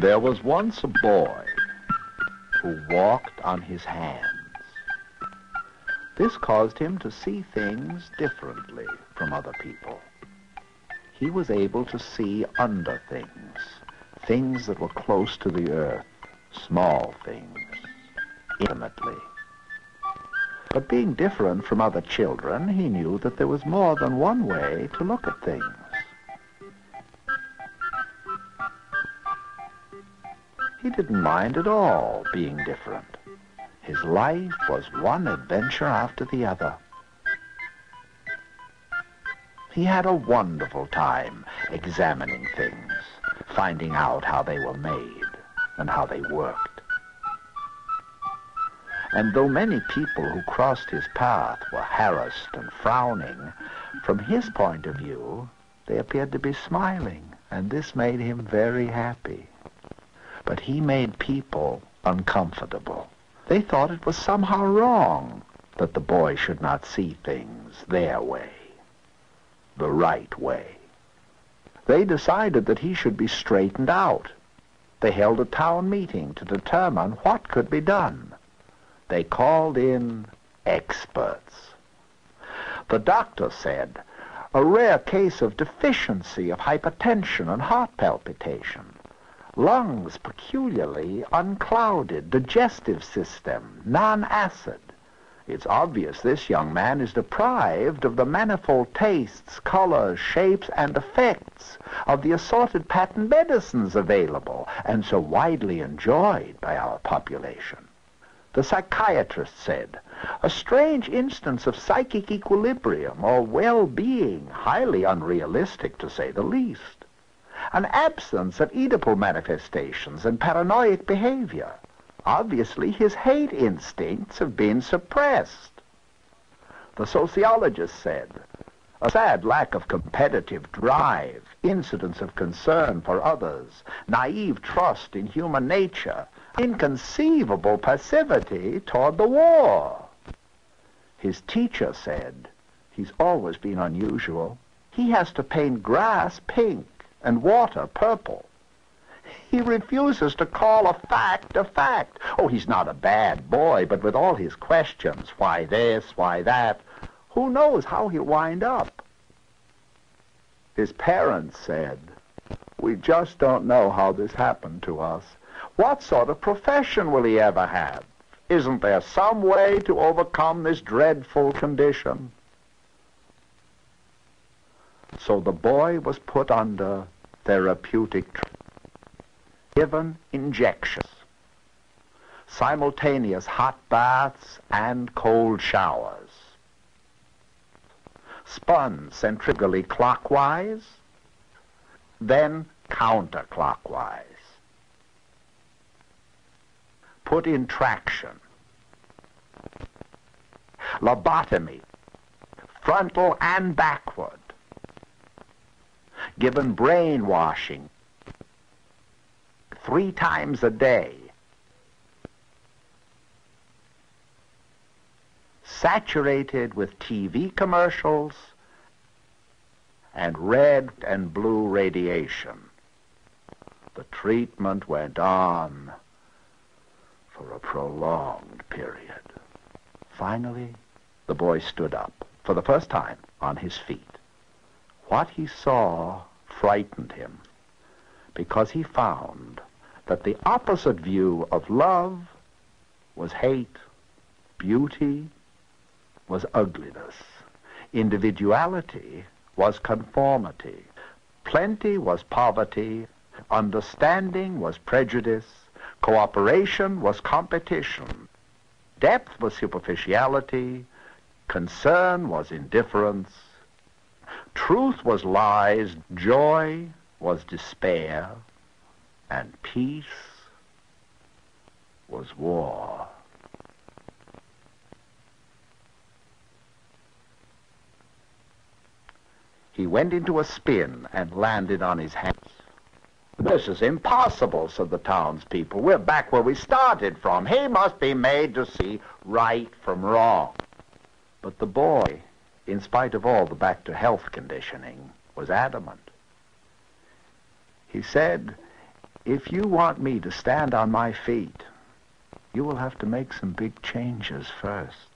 There was once a boy who walked on his hands. This caused him to see things differently from other people. He was able to see under things, things that were close to the earth, small things, intimately. But being different from other children, he knew that there was more than one way to look at things. He didn't mind at all being different. His life was one adventure after the other. He had a wonderful time examining things, finding out how they were made and how they worked. And though many people who crossed his path were harassed and frowning, from his point of view, they appeared to be smiling, and this made him very happy. But he made people uncomfortable. They thought it was somehow wrong that the boy should not see things their way, the right way. They decided that he should be straightened out. They held a town meeting to determine what could be done. They called in experts. The doctor said, a rare case of deficiency of hypertension and heart palpitation lungs peculiarly unclouded, digestive system non-acid. It's obvious this young man is deprived of the manifold tastes, colors, shapes, and effects of the assorted patent medicines available and so widely enjoyed by our population. The psychiatrist said, a strange instance of psychic equilibrium or well-being, highly unrealistic to say the least an absence of Oedipal manifestations and paranoid behavior. Obviously, his hate instincts have been suppressed. The sociologist said, a sad lack of competitive drive, incidents of concern for others, naive trust in human nature, inconceivable passivity toward the war. His teacher said, he's always been unusual. He has to paint grass pink and water purple. He refuses to call a fact a fact. Oh, he's not a bad boy, but with all his questions, why this, why that, who knows how he'll wind up? His parents said, we just don't know how this happened to us. What sort of profession will he ever have? Isn't there some way to overcome this dreadful condition? So the boy was put under therapeutic given injections, simultaneous hot baths and cold showers, spun centrifugally clockwise, then counterclockwise, put in traction, lobotomy, frontal and backward, given brainwashing three times a day, saturated with TV commercials and red and blue radiation. The treatment went on for a prolonged period. Finally, the boy stood up, for the first time, on his feet. What he saw frightened him because he found that the opposite view of love was hate, beauty was ugliness, individuality was conformity, plenty was poverty, understanding was prejudice, cooperation was competition, depth was superficiality, concern was indifference, Truth was lies, joy was despair, and peace was war. He went into a spin and landed on his hands. This is impossible, said the townspeople. We're back where we started from. He must be made to see right from wrong. But the boy in spite of all the back to health conditioning, was adamant. He said, if you want me to stand on my feet, you will have to make some big changes first.